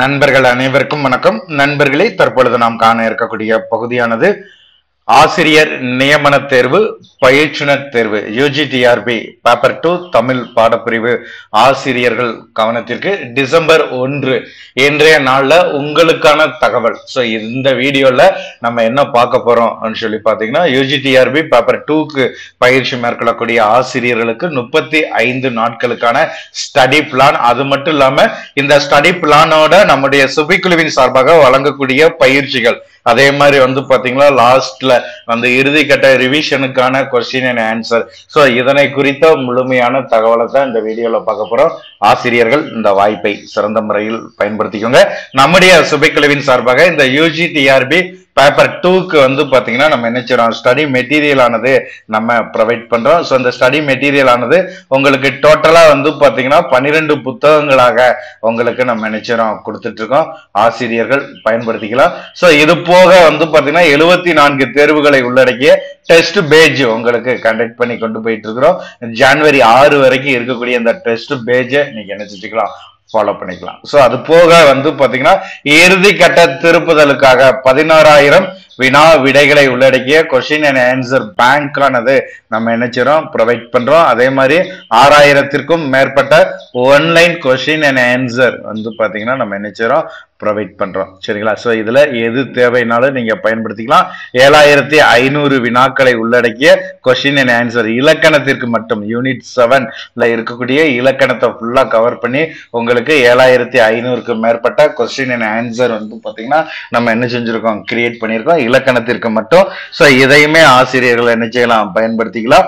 நண்பர்கள் அனைவருக்கும் வணக்கம். நண்பர்களே தற்பொழுது நாம் காண இருக்கக்கூடிய பகுதியானது ஆசிரியர் நியமன தேர்வு பயிற்றுனர் தேர்வு யூஜிடிஆர்பி பேப்பர் டூ தமிழ் பாடப்பிரிவு ஆசிரியர்கள் கவனத்திற்கு டிசம்பர் ஒன்று இன்றைய நாளில் உங்களுக்கான தகவல். ஸோ இந்த வீடியோவில் நம்ம என்ன பார்க்க போகிறோம் அப்படின்னு சொல்லி பார்த்தீங்கன்னா யூஜிடிஆர்பி பேப்பர் டூக்கு பயிற்சி மேற்கொள்ளக்கூடிய ஆசிரியர்களுக்கு முப்பத்தி ஐந்து நாட்களுக்கான ஸ்டடி பிளான் அது மட்டும் இல்லாமல் இந்த ஸ்டடி பிளானோட நம்முடைய சுபிக்குழுவின் சார்பாக வழங்கக்கூடிய பயிற்சிகள். அதே மாதிரி வந்து பார்த்தீங்கன்னா லாஸ்ட்ல அந்த இறுதி கட்ட ரிவிஷனுக்கான கொஸ்டின் அண்ட் ஆன்சர் ஸோ இதனை குறித்த முழுமையான தகவலை தான் இந்த வீடியோல பார்க்க போறோம். ஆசிரியர்கள் இந்த வாய்ப்பை சிறந்த முறையில் பயன்படுத்திக்கோங்க. நம்முடைய சுபைக்குழுவின் சார்பாக இந்த யூஜி டிஆர்பி பேப்பர் டூக்கு வந்து பாத்தீங்கன்னா நம்ம என்ன செய்யறோம் ஸ்டடி மெட்டீரியல் ஆனது நம்ம ப்ரொவைட் பண்றோம். ஸோ அந்த ஸ்டடி மெட்டீரியல் ஆனது உங்களுக்கு டோட்டலா வந்து பாத்தீங்கன்னா பன்னிரெண்டு புத்தகங்களாக உங்களுக்கு நம்ம நினைச்சிரோம் கொடுத்துட்டு இருக்கோம் ஆசிரியர்கள் பயன்படுத்திக்கலாம். ஸோ இது போக வந்து பாத்தீங்கன்னா எழுபத்தி நான்கு தேர்வுகளை உள்ளடக்கிய டெஸ்ட் பேஜ் உங்களுக்கு கண்டக்ட் பண்ணி கொண்டு போயிட்டு இருக்கிறோம் ஜனவரி ஆறு வரைக்கும் இருக்கக்கூடிய அந்த டெஸ்ட் பேஜை நீங்க நினைச்சிக்கலாம் ஃபாலோ பண்ணிக்கலாம். ஸோ அது போக வந்து பார்த்தீங்கன்னா இறுதி கட்ட திருப்புதலுக்காக பதினாறாயிரம் வினா விடைகளை உள்ளடக்கிய கொஷின் அண்ட் ஆன்சர் பேங்கானது நம்ம என்ன செய்றோம்? ப்ரொவைட் பண்ணுறோம் அதே மாதிரி ஆறாயிரத்திற்கும் மேற்பட்ட ஒன்லைன் கொஷின் அண்ட் ஆன்சர் வந்து பார்த்தீங்கன்னா நம்ம என்ன ப்ரொவைட் பண்றோம். சரிங்களா? ஸோ இதுல எது தேவைனாலும் நீங்க பயன்படுத்திக்கலாம். ஏழாயிரத்தி ஐநூறு வினாக்களை உள்ளடக்கிய கொஸ்டின் அண்ட் ஆன்சர் இலக்கணத்திற்கு மட்டும் யூனிட் செவன்ல இருக்கக்கூடிய இலக்கணத்தை ஃபுல்லா கவர் பண்ணி உங்களுக்கு ஏழாயிரத்தி ஐநூறுக்கு மேற்பட்ட கொஸ்டின் அண்ட் ஆன்சர் வந்து பார்த்தீங்கன்னா நம்ம என்ன செஞ்சுருக்கோம்? கிரியேட் பண்ணியிருக்கோம் இலக்கணத்திற்கு மட்டும். ஸோ இதையுமே ஆசிரியர்கள் என்ன செய்யலாம்? பயன்படுத்திக்கலாம்.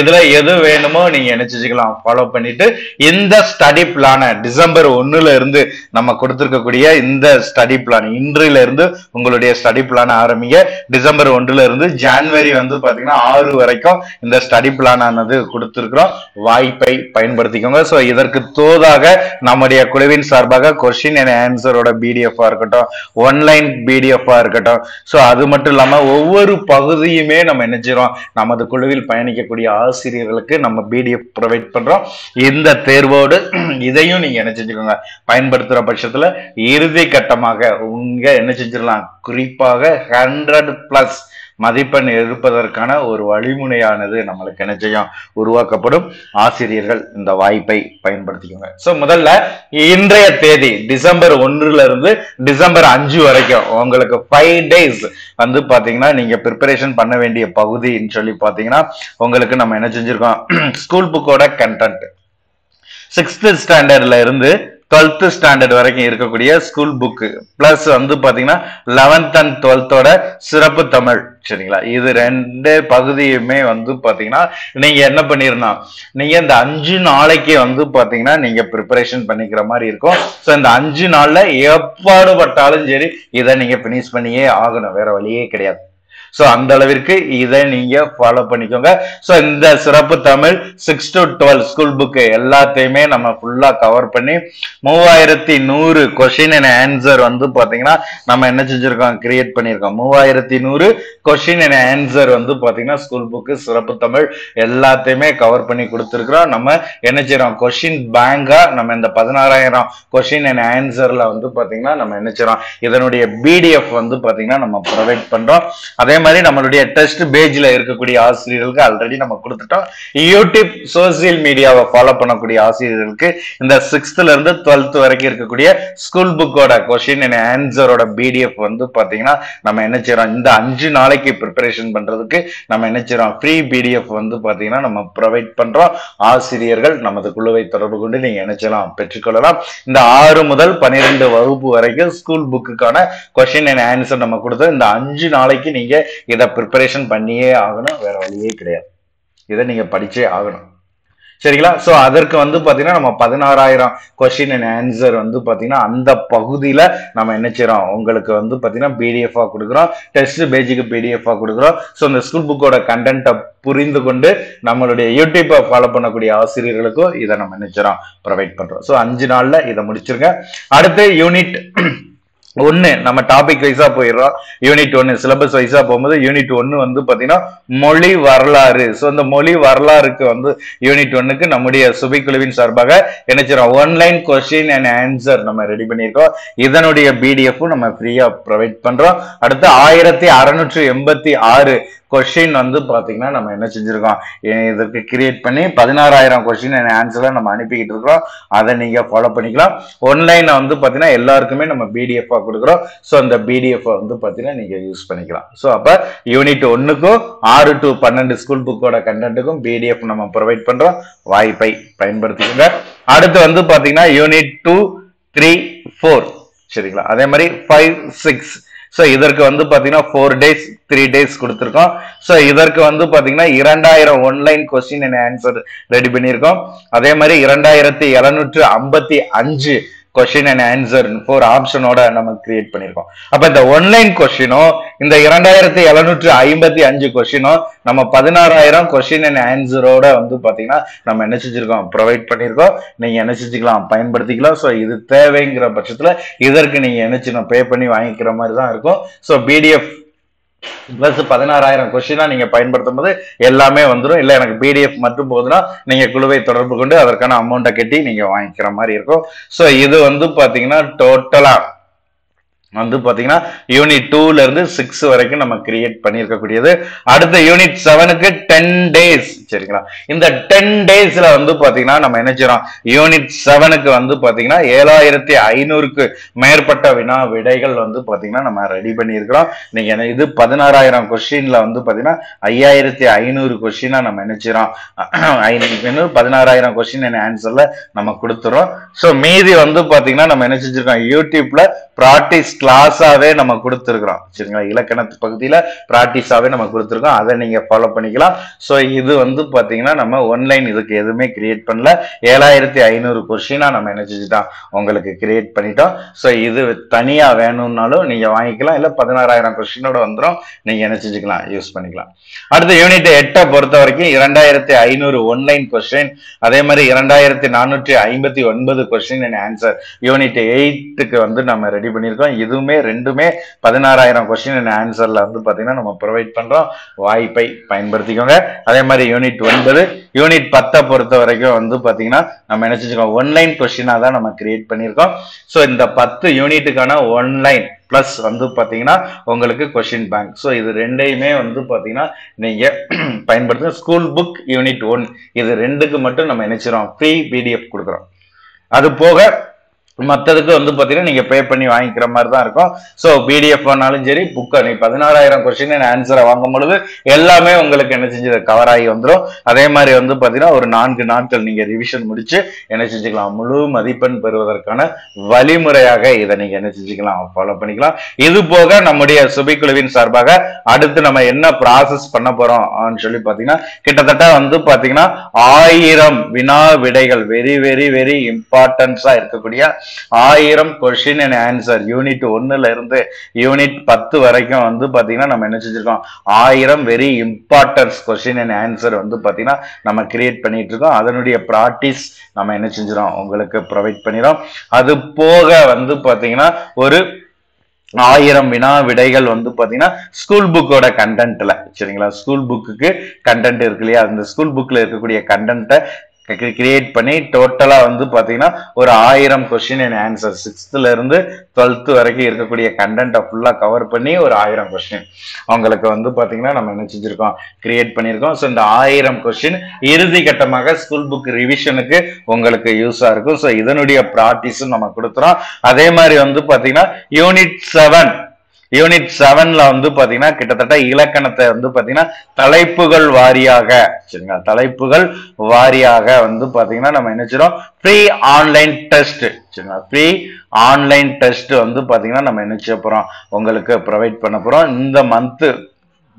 இதுல எது வேணுமோ நீங்க என்ன செஞ்சுக்கலாம்? ஃபாலோ பண்ணிட்டு இந்த ஸ்டடி பிளானை டிசம்பர் ஒன்றுல இருந்து நம்ம கொடுத்துருக்கக்கூடிய இந்த ஸ்டடி பிளான் இன்றில இருந்து உங்களுடைய ஸ்டடி பிளான் ஆரம்பிங்க. டிசம்பர் ஒன்றுல இருந்து ஜான்வரி வந்து பாத்தீங்கன்னா ஆறு வரைக்கும் இந்த ஸ்டடி பிளான் ஆனது கொடுத்துருக்கிறோம். வாய்ப்பை பயன்படுத்திக்கோங்க. ஸோ இதற்கு தோதாக நம்முடைய குழுவின் சார்பாக கொஸ்டின் அண்ட் ஆன்சரோட பிடிஎஃபா இருக்கட்டும் ஒன்லைன் பிடிஎஃபா இருக்கட்டும். ஸோ அது மட்டும் இல்லாம ஒவ்வொரு பகுதியுமே நம்ம என்ன நமது குழுவில் பயணிக்கக்கூடிய ஆசிரியர்களுக்கு நம்ம பிடிஎஃப் ப்ரொவைட் பண்றோம். இந்த தேர்வோடு இதையும் நீங்க நினைச்சுக்கோங்க பயன்படுத்துற பட்சத்துல இறுதி கட்டமாக உங்க என்ன செஞ்சிடலாம்? குறிப்பாக ஹண்ட்ரட் பிளஸ் மதிப்பெண் எடுப்பதற்கான ஒரு வழிமுனையானது நம்மளுக்கு என்ன செய்யும்? உருவாக்கப்படும். ஆசிரியர்கள் இந்த வாய்ப்பை பயன்படுத்திக்கோங்க. சோ முதல்ல இன்றைய தேதி டிசம்பர் ஒன்றுல இருந்து டிசம்பர் அஞ்சு வரைக்கும் உங்களுக்கு ஃபைவ் டேஸ் வந்து பாத்தீங்கன்னா நீங்க ப்ரிப்பரேஷன் பண்ண வேண்டிய பகுதின்னு சொல்லி பாத்தீங்கன்னா உங்களுக்கு நம்ம என்ன செஞ்சிருக்கோம்? ஸ்கூல் புக்கோட கண்டென்ட் சிக்ஸ்த் ஸ்டாண்டர்ட்ல இருந்து டுவெல்த்து ஸ்டாண்டர்ட் வரைக்கும் இருக்கக்கூடிய ஸ்கூல் புக்கு ப்ளஸ் வந்து பார்த்தீங்கன்னா லெவன்த் அண்ட் டுவெல்த்தோட சிறப்பு தமிழ். சரிங்களா? இது ரெண்டு பகுதியுமே வந்து பார்த்தீங்கன்னா நீங்க என்ன பண்ணிடணும்? நீங்க இந்த அஞ்சு நாளைக்கு வந்து பார்த்தீங்கன்னா நீங்க ப்ரிப்பரேஷன் பண்ணிக்கிற மாதிரி இருக்கும். ஸோ இந்த அஞ்சு நாளில் எப்பாடுபட்டாலும் சரி இதை நீங்க ஃபினிஷ் பண்ணியே ஆகணும். வேற வழியே கிடையாது. ஸோ அந்த அளவிற்கு இதை நீங்க ஃபாலோ பண்ணிக்கோங்க. ஸோ இந்த சிறப்பு Tamil six to twelve school book எல்லாத்தையுமே நம்ம ஃபுல்லா கவர் பண்ணி மூவாயிரத்தி நூறு கொஷின் அண்ட் ஆன்சர் வந்து பாத்தீங்கன்னா நம்ம என்ன செஞ்சிருக்கோம்? கிரியேட் பண்ணியிருக்கோம் மூவாயிரத்தி நூறு கொஷின் அண்ட் ஆன்சர் வந்து பாத்தீங்கன்னா ஸ்கூல் புக்கு சிறப்பு தமிழ் எல்லாத்தையுமே கவர் பண்ணி கொடுத்துருக்குறோம். நம்ம என்ன செய்யறோம் கொஷின் பேங்கா நம்ம இந்த பதினாறாயிரம் கொஷின் அண்ட் ஆன்சர்ல வந்து பாத்தீங்கன்னா நம்ம என்ன செய்யறோம் இதனுடைய பிடிஎஃப் வந்து பாத்தீங்கன்னா நம்ம ப்ரொவைட் பண்றோம். அதே மாதிரி நம்மளுடைய டெஸ்ட் பேஜ்ல இருக்கக்கூடிய ஆசிரியர்களுக்கு ஆல்ரெடி நம்ம கொடுத்துட்டோம். யூடியூப் சோசியல் மீடியாவை ஃபாலோ பண்ணக்கூடிய ஆசிரியர்களுக்கு இந்த சிக்ஸ்த்ல இருந்து டுவெல்த் வரைக்கும் இருக்கக்கூடிய ஸ்கூல் புக்கோட கொஸ்டின் அண்ட் ஆன்சரோட பிடிஎஃப் வந்து பாத்தீங்கன்னா நம்ம என்ன செய்யறோம்? இந்த அஞ்சு நாளைக்கு ப்ரிப்பரேஷன் பண்றதுக்கு நம்ம என்ன செய்யறோம்? ஃப்ரீ பிடிஎஃப் வந்து பாத்தீங்கன்னா நம்ம ப்ரொவைட் பண்றோம். ஆசிரியர்கள் நமது குழுவை தொடர்பு கொண்டு நீங்க என்ன செய்யலாம்? பெற்றுக்கொள்ளலாம். இந்த ஆறு முதல் பன்னிரெண்டு வகுப்பு வரைக்கும் ஸ்கூல் புக்குக்கான கொஸ்டின் அண்ட் ஆன்சர் நம்ம கொடுத்தோம் இந்த அஞ்சு நாளைக்கு நீங்க இதை ப்ரிப்பரேஷன் பண்ணியே ஆகணும் வேற வழியே கிடையாது. இதை நீங்க படிச்சே ஆகணும். சரிங்களா? சோ அதற்கு வந்து பாத்தீங்கன்னா நம்ம பதினாறாயிரம் கொஸ்டின் அண்ட் ஆன்சர் வந்து பாத்தீங்கன்னா அந்த பகுதியில நம்ம என்ன செய்கிறோம் உங்களுக்கு வந்து பாத்தீங்கன்னா பிடிஎஃபாக கொடுக்குறோம். டெஸ்ட் பேஜுக்கு பிடிஎஃபாக கொடுக்குறோம். ஸோ இந்த ஸ்கூல் புக்கோட கண்டென்ட்டை புரிந்து கொண்டு நம்மளுடைய யூடியூப்பை ஃபாலோ பண்ணக்கூடிய ஆசிரியர்களுக்கும் இதை நம்ம நினைச்சிரோம் ப்ரொவைட் பண்றோம். ஸோ அஞ்சு நாள்ல இதை முடிச்சிருங்க. அடுத்து யூனிட் ஒன்னு நம்ம டாபிக் வைஸா போயிடுறோம். யூனிட் ஒன்னு சிலபஸ் வைஸா போகும்போது யூனிட் ஒன்னு வந்து பாத்தீங்கன்னா மொழி வரலாறு. ஸோ இந்த மொழி வரலாறுக்கு வந்து யூனிட் ஒன்னுக்கு நம்முடைய சுபிக்குழுவின் சார்பாக என்ன செய்றோம் ஒன்லைன் கொஸ்டின் அண்ட் ஆன்சர் நம்ம ரெடி பண்ணியிருக்கோம். இதனுடைய பிடிஎஃப் நம்ம ஃப்ரீயா ப்ரொவைட் பண்றோம். அடுத்து ஆயிரத்தி அறநூற்றி எண்பத்தி ஆறு கொஷின் வந்து பார்த்தீங்கன்னா நம்ம என்ன செஞ்சுருக்கோம்? இதுக்கு இதற்கு கிரியேட் பண்ணி பதினாறாயிரம் கொஷின் அண்ட் ஆன்சராக நம்ம அனுப்பிக்கிட்டு இருக்கிறோம். அதை நீங்கள் ஃபாலோ பண்ணிக்கலாம். ஒன்லைனில் வந்து பார்த்தீங்கன்னா எல்லாருக்குமே நம்ம பிடிஎஃபாக கொடுக்குறோம். ஸோ அந்த பிடிஎஃப் வந்து பார்த்தீங்கன்னா நீங்கள் யூஸ் பண்ணிக்கலாம். ஸோ அப்போ யூனிட் ஒன்றுக்கும் ஆறு டு பன்னெண்டு ஸ்கூல் புக்கோட கண்டென்ட்டுக்கும் பிடிஎஃப் நம்ம ப்ரொவைட் பண்ணுறோம் வாய்ப்பை பயன்படுத்திக்கோங்க. அடுத்து வந்து பார்த்தீங்கன்னா யூனிட் டூ த்ரீ ஃபோர் சரிங்களா? அதே மாதிரி ஃபைவ் சிக்ஸ் ஸோ இதற்கு வந்து பாத்தீங்கன்னா ஃபோர் டேஸ் த்ரீ டேஸ் கொடுத்துருக்கோம். ஸோ இதற்கு வந்து பாத்தீங்கன்னா இரண்டாயிரம் online question and answer ready பண்ணியிருக்கோம். அதே மாதிரி இரண்டாயிரத்தி இரநூற்று ஐம்பத்தி அஞ்சு கொஸ்டின் அண்ட் ஆன்சர் ஃபோர் ஆப்ஷனோட நம்ம கிரியேட் பண்ணியிருக்கோம் அப்ப இந்த ஒன்லைன் கொஸ்டினும் இந்த இரண்டாயிரத்தி எழுநூற்று ஐம்பத்தி அஞ்சு கொஸ்டினும் நம்ம பதினாறாயிரம் கொஸ்டின் அண்ட் ஆன்சரோட வந்து பாத்தீங்கன்னா நம்ம என்ன செஞ்சிருக்கோம்? ப்ரொவைட் பண்ணியிருக்கோம் நீங்க என்ன செஞ்சுக்கலாம்? பயன்படுத்திக்கலாம். ஸோ இது தேவைங்கிற பட்சத்துல இதற்கு நீங்க என்ன பே பண்ணி வாங்கிக்கிற மாதிரி தான் இருக்கும். ஸோ பிடிஎஃப் பிளஸ் பதினாறாயிரம் கொஸ்டினா நீங்க பயன்படுத்தும் போது எல்லாமே வந்துடும் இல்ல எனக்கு பிடிஎஃப் மட்டும் போதுன்னா நீங்க குழுவை தொடர்பு கொண்டு அதற்கான அமௌண்ட்டை கட்டி நீங்க வாங்கிக்கிற மாதிரி இருக்கும். ஸோ இது வந்து பாத்தீங்கன்னா டோட்டலா வந்து பார்த்தீங்கன்னா யூனிட் டூலேருந்து சிக்ஸ் வரைக்கும் நம்ம கிரியேட் பண்ணியிருக்கக்கூடியது. அடுத்த யூனிட் செவனுக்கு டென் டேஸ் சரிங்களா? இந்த டென் டேஸ்ல வந்து பார்த்தீங்கன்னா நம்ம என்ன யூனிட் செவனுக்கு வந்து பார்த்தீங்கன்னா ஏழாயிரத்தி ஐநூறுக்கு மேற்பட்ட வினா விடைகள் வந்து பார்த்தீங்கன்னா நம்ம ரெடி பண்ணியிருக்கிறோம். நீங்கள் என்ன- இது பதினாறாயிரம் கொஸ்டின்ல வந்து பார்த்தீங்கன்னா ஐயாயிரத்தி ஐநூறு கொஷினாக நம்ம என்ன ஐநூறு பதினாறாயிரம் கொஸ்டின் என்ன ஆன்சரில் நம்ம கொடுத்துறோம். ஸோ மீதி வந்து பார்த்தீங்கன்னா நம்ம என்ன செஞ்சிருக்கோம்? யூடியூப்ல ப்ராக்டிஸ் கிளாஸாவே நம்ம கொடுத்துருக்குறோம். சரிங்களா? இலக்கணத்து பகுதியில ப்ராக்டிஸாவே நம்ம கொடுத்துருக்கோம். அதை நீங்க ஃபாலோ பண்ணிக்கலாம். ஸோ இது வந்து பாத்தீங்கன்னா நம்ம ஒன்லைன் இதுக்கு எதுவுமே கிரியேட் பண்ணல. ஏழாயிரத்தி ஐநூறு கொஸ்டினா நம்ம என்ன செஞ்சுட்டோம் உங்களுக்கு கிரியேட் பண்ணிட்டோம். ஸோ இது தனியா வேணும்னாலும் நீங்க வாங்கிக்கலாம். இல்ல பதினாறாயிரம் கொஸ்டினோட வந்துடும் நீங்க என்ன செஞ்சுக்கலாம் யூஸ் பண்ணிக்கலாம். அடுத்து யூனிட் எட்டை பொறுத்த வரைக்கும் இரண்டாயிரத்தி ஐநூறு ஒன்லைன் கொஸ்டின் அதே மாதிரி இரண்டாயிரத்தி நானூற்றி ஐம்பத்தி ஒன்பது கொஸ்டின் அண்ட் ஆன்சர் யூனிட் எயிட்டுக்கு வந்து நம்ம ரெடி பண்ணியிருக்கோம். இது இதுவுமே ரெண்டுமே பதினாறாயிரம் கொஸ்டின் அண்ட் ஆன்சர்ல வந்து பாத்தீங்கன்னா நம்ம ப்ரொவைட் பண்றோம். வாய்ப்பை பயன்படுத்திக்கோங்க. அதே மாதிரி யூனிட் ஒன்பது யூனிட் பத்தை பொறுத்த வரைக்கும் வந்து பாத்தீங்கன்னா நம்ம என்ன செஞ்சுக்கோம் ஒன்லைன் கொஸ்டினா தான் நம்ம கிரியேட் பண்ணியிருக்கோம். ஸோ இந்த பத்து யூனிட்டுக்கான ஒன்லைன் பிளஸ் வந்து பார்த்தீங்கன்னா உங்களுக்கு கொஷின் பேங்க் ஸோ இது ரெண்டையுமே வந்து பார்த்தீங்கன்னா நீங்க பயன்படுத்த ஸ்கூல் புக் யூனிட் ஒன் இது ரெண்டுக்கு மட்டும் நம்ம நினைச்சிரோம் ஃப்ரீ பிடிஎஃப் கொடுக்குறோம். அது போக மற்றதுக்கு வந்து பார்த்தீங்கன்னா நீங்கள் பே பண்ணி வாங்கிக்கிற மாதிரி தான் இருக்கும். ஸோ பிடிஎஃப் பண்ணாலும் சரி புக்கை நீ பதினாறாயிரம் கொஸ்டின் ஆன்சரை வாங்கும் பொழுது எல்லாமே உங்களுக்கு என்ன செஞ்சது கவர் ஆகி வந்துடும் அதே மாதிரி வந்து பார்த்தீங்கன்னா ஒரு நான்கு நாட்கள் நீங்கள் ரிவிஷன் முடிச்சு என்ன செஞ்சுக்கலாம் முழு மதிப்பெண் பெறுவதற்கான வழிமுறையாக இதை நீங்கள் என்ன செஞ்சுக்கலாம் ஃபாலோ பண்ணிக்கலாம். இது போக நம்முடைய சுபிக்குழுவின் சார்பாக அடுத்து நம்ம என்ன ப்ராசஸ் பண்ண போகிறோம் சொல்லி பார்த்தீங்கன்னா கிட்டத்தட்ட வந்து பார்த்தீங்கன்னா ஆயிரம் வினா விடைகள் வெரி வெரி வெரி இம்பார்ட்டன்ஸாக இருக்கக்கூடிய ஆயிரம் கொஷின் அண்ட் ஆன்சர் யூனிட் ஒன்னுல இருந்து யூனிட் பத்து வரைக்கும் வந்து பாத்தீங்கன்னா நம்ம என்ன செஞ்சிருக்கோம்? ஆயிரம் very importance question and answer வந்து பாத்தீங்கன்னா நம்ம கிரியேட் பண்ணிட்டு இருக்கோம். அதனுடைய ப்ராக்டிஸ் நம்ம என்ன செஞ்சிடும் உங்களுக்கு ப்ரொவைட் பண்ணிடும் அது போக வந்து பாத்தீங்கன்னா ஒரு ஆயிரம் வினா விடைகள் வந்து பாத்தீங்கன்னா ஸ்கூல் புக்கோட கண்டென்ட்ல சரிங்களா? ஸ்கூல் புக்குக்கு கண்டென்ட் இருக்கு இல்லையா? அந்த ஸ்கூல் புக்ல இருக்கக்கூடிய கண்டென்ட்டை கிரியேட் பண்ணி டோட்டலாக வந்து பார்த்தீங்கன்னா ஒரு ஆயிரம் கொஸ்டின் அண்ட் ஆன்சர் சிக்ஸ்த்துலேருந்து டுவெல்த்து வரைக்கும் இருக்கக்கூடிய கண்டென்ட்டை ஃபுல்லாக கவர் பண்ணி ஒரு ஆயிரம் கொஸ்டின் அவங்களுக்கு வந்து பார்த்தீங்கன்னா நம்ம என்ன செஞ்சுருக்கோம்? கிரியேட் பண்ணியிருக்கோம் ஸோ இந்த ஆயிரம் கொஸ்டின் இறுதி கட்டமாக ஸ்கூல் புக் ரிவிஷனுக்கு உங்களுக்கு யூஸாக இருக்கும். ஸோ இதனுடைய ப்ராக்டிஸும் நம்ம கொடுத்துறோம். அதே மாதிரி வந்து பார்த்தீங்கன்னா யூனிட் செவன் யூனிட் செவன்ல வந்து பாத்தீங்கன்னா கிட்டத்தட்ட இலக்கணத்தை வந்து பாத்தீங்கன்னா தலைப்புகள் வாரியாக சரிங்களா? தலைப்புகள் வாரியாக வந்து பாத்தீங்கன்னா நம்ம என்ன செய்யறோம் ஃப்ரீ ஆன்லைன் டெஸ்ட் சரிங்களா? ஃப்ரீ ஆன்லைன் டெஸ்ட் வந்து பாத்தீங்கன்னா நம்ம என்ன செய்ய போறோம்? உங்களுக்கு ப்ரொவைட் பண்ண போறோம். இந்த மந்த்து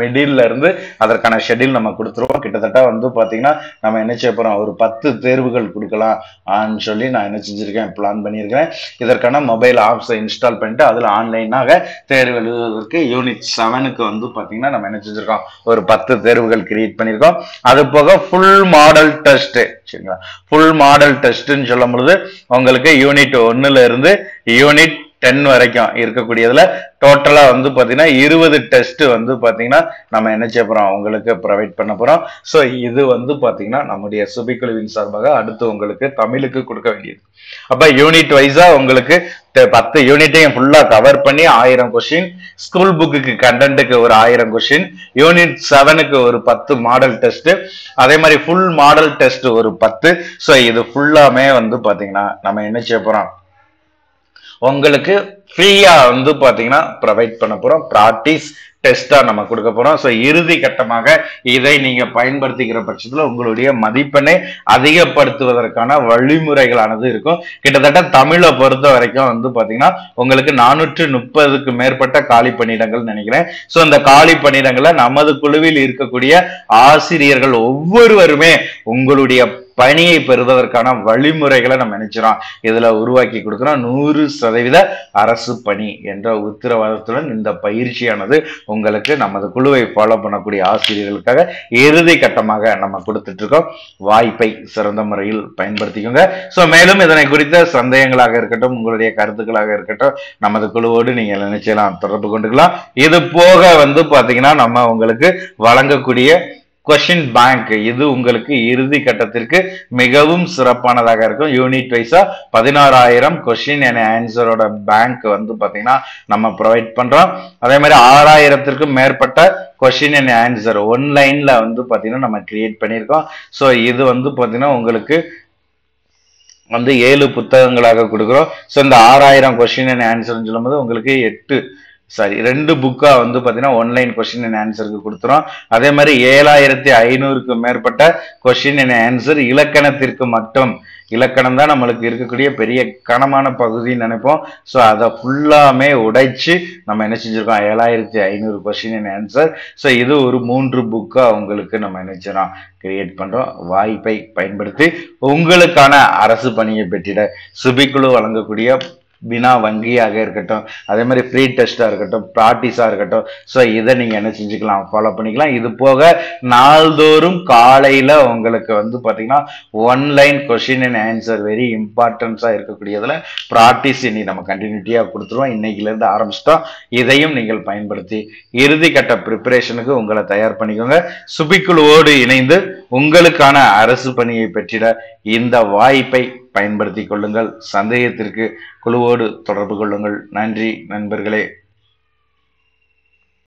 மிடில்ல இருந்து அதற்கான ஷெட்யூல் நம்ம கொடுத்துருவோம். கிட்டத்தட்ட வந்து பாத்தீங்கன்னா நம்ம என்ன செய்ய போறோம்? ஒரு பத்து தேர்வுகள் கொடுக்கலாம் ஆன்னு சொல்லி நான் என்ன செஞ்சிருக்கேன்? பிளான் பண்ணியிருக்கிறேன். இதற்கான மொபைல் ஆப்ஸை இன்ஸ்டால் பண்ணிட்டு அதில் ஆன்லைனாக தேர்வு எழுதுவதற்கு யூனிட் செவனுக்கு வந்து பார்த்தீங்கன்னா நம்ம என்ன செஞ்சிருக்கோம்? ஒரு பத்து தேர்வுகள் கிரியேட் பண்ணியிருக்கோம். அது போக ஃபுல் மாடல் டெஸ்ட் சரிங்களா? ஃபுல் மாடல் டெஸ்ட்னு சொல்லும் பொழுது உங்களுக்கு யூனிட் ஒன்னுல இருந்து யூனிட் டென் வரைக்கும் இருக்கக்கூடியதுல டோட்டலா வந்து பாத்தீங்கன்னா இருபது டெஸ்ட் வந்து பாத்தீங்கன்னா நம்ம என்ன செய்ய போறோம்? உங்களுக்கு ப்ரொவைட் பண்ண போறோம். ஸோ இது வந்து பாத்தீங்கன்னா நம்முடைய சுபிக்குழுவின் சார்பாக அடுத்து உங்களுக்கு தமிழுக்கு கொடுக்க வேண்டியது. அப்ப யூனிட் வைஸா உங்களுக்கு பத்து யூனிட்டையும் ஃபுல்லா கவர் பண்ணி ஆயிரம் கொஸ்டின் ஸ்கூல் புக்குக்கு கண்டென்ட்டுக்கு ஒரு ஆயிரம் கொஸ்டின் யூனிட் செவனுக்கு ஒரு பத்து மாடல் டெஸ்ட் அதே மாதிரி ஃபுல் மாடல் டெஸ்ட் ஒரு பத்து. ஸோ இது ஃபுல்லாமே வந்து பாத்தீங்கன்னா நம்ம என்ன செய்ய போறோம்? உங்களுக்கு ஃப்ரீயா வந்து பாத்தீங்கன்னா ப்ரொவைட் பண்ண போறோம். ப்ராக்டிஸ் டெஸ்டா நம்ம கொடுக்க போறோம். ஸோ இறுதி கட்டமாக இதை நீங்க பயன்படுத்திக்கிற பட்சத்துல உங்களுடைய மதிப்பெண்ணை அதிகப்படுத்துவதற்கான வழிமுறைகளானது இருக்கும். கிட்டத்தட்ட தமிழை பொறுத்த வரைக்கும் வந்து பாத்தீங்கன்னா உங்களுக்கு நானூற்று முப்பதுக்கு மேற்பட்ட காலி பணியிடங்கள் நினைக்கிறேன். ஸோ இந்த காலி பணியிடங்களை நமது குழுவில் இருக்கக்கூடிய ஆசிரியர்கள் ஒவ்வொருவருமே உங்களுடைய பணியை பெறுவதற்கான வழிமுறைகளை நம்ம நினைச்சிரோம் இதுல உருவாக்கி கொடுக்குறோம் நூறு சதவீத அரசு பணி என்ற உத்தரவாதத்துடன் இந்த பயிற்சியானது உங்களுக்கு நமது குழுவை ஃபாலோ பண்ணக்கூடிய ஆசிரியர்களுக்காக இறுதி கட்டமாக நம்ம கொடுத்துட்டு இருக்கோம் வாய்ப்பை சிறந்த முறையில் பயன்படுத்திக்கோங்க. ஸோ மேலும் இதனை குறித்த சந்தேகங்களாக இருக்கட்டும் உங்களுடைய கருத்துக்களாக இருக்கட்டும் நமது குழுவோடு நீங்கள் நினைச்சலாம் தொடர்பு கொண்டுக்கலாம். இது போக வந்து பார்த்தீங்கன்னா நம்ம உங்களுக்கு வழங்கக்கூடிய கொஷின் பேங்க் இது உங்களுக்கு இறுதி கட்டத்திற்கு மிகவும் சிறப்பானதாக இருக்கும். யூனிட் வைஸா பதினாறாயிரம் கொஷின் என ஆன்சரோட பேங்க் வந்து பாத்தீங்கன்னா நம்ம ப்ரொவைட் பண்றோம். அதே மாதிரி ஆறாயிரத்திற்கும் மேற்பட்ட கொஷின் அண்ட் ஆன்சர் ஒன்லைன்ல வந்து பாத்தீங்கன்னா நம்ம கிரியேட் பண்ணியிருக்கோம். ஸோ இது வந்து பாத்தீங்கன்னா உங்களுக்கு வந்து ஏழு புத்தகங்களாக கொடுக்குறோம். ஸோ இந்த ஆறாயிரம் கொஷின் அண்ட் ஆன்சர்னு சொல்லும்போது உங்களுக்கு எட்டு சாரி ரெண்டு புக்காக வந்து பார்த்தீங்கன்னா ஒன்லைன் கொஷின் அண்ட் ஆன்சருக்கு கொடுத்துரும் அதே மாதிரி ஏழாயிரத்தி ஐநூறுக்கு மேற்பட்ட கொஷின் அண்ட் ஆன்சர் இலக்கணத்திற்கு மட்டும். இலக்கணம் தான் நம்மளுக்கு இருக்கக்கூடிய பெரிய கனமான பகுதின்னு நினைப்போம். ஸோ அதை ஃபுல்லாமே உடைச்சு நம்ம என்ன செஞ்சுருக்கோம்? ஏழாயிரத்தி ஐநூறு கொஷின் அண்ட் ஆன்சர் ஸோ இது ஒரு மூன்று புக்காக உங்களுக்கு நம்ம நினைச்சிடோம் கிரியேட் பண்ணுறோம் வாய்ப்பை பயன்படுத்தி உங்களுக்கான அரசு பணியை பெற்றிட. சுபிக்குழு வழங்கக்கூடிய வினா வங்கியாக இருக்கட்டும் அதே மாதிரி ஃப்ரீ டெஸ்ட்டாக இருக்கட்டும் ப்ராக்டிஸாக இருக்கட்டும். ஸோ இதை நீங்கள் என்ன செஞ்சுக்கலாம்? ஃபாலோ பண்ணிக்கலாம். இது போக நாள்தோறும் காலையில் உங்களுக்கு வந்து பார்த்தீங்கன்னா online question and answer very இம்பார்ட்டன்ஸாக இருக்கக்கூடியதில் ப்ராக்டிஸ் இனி நம்ம கண்டினியூட்டியாக கொடுத்துருவோம். இன்னைக்குலேருந்து ஆரம்பிச்சிட்டோம். இதையும் நீங்கள் பயன்படுத்தி இறுதி கட்ட ப்ரிப்பரேஷனுக்கு உங்களை தயார் பண்ணிக்கோங்க. சுபிக்குழுவோடு இணைந்து உங்களுக்கான அரசு பணியை பெற்றிட இந்த வாய்ப்பை பயன்படுத்திக் கொள்ளுங்கள். சந்தேகத்திற்கு குழுவோடு தொடர்பு கொள்ளுங்கள். நன்றி நண்பர்களே.